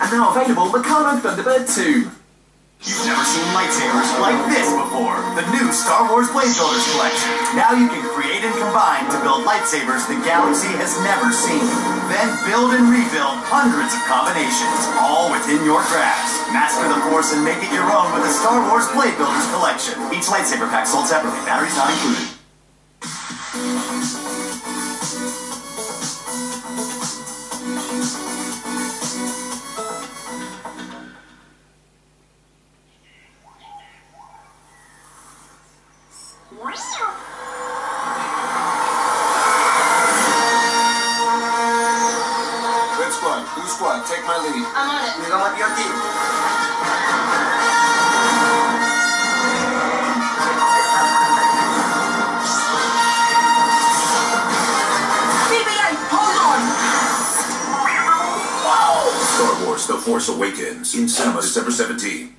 and now available Meccano Thunderbird 2. You've never seen lightsabers like this before. The new Star Wars Blade Builders collection. Now you can create and combine to build lightsabers the galaxy has never seen. Then build and rebuild hundreds of combinations, all within your grasp. Master the Force and make it your own with the Star Wars Blade Builders collection. Each lightsaber pack sold separately, batteries not included. Red squad, blue squad, take my lead. I'm on it. Llegamos aquí a ti. Star Wars The Force Awakens in cinema December 17.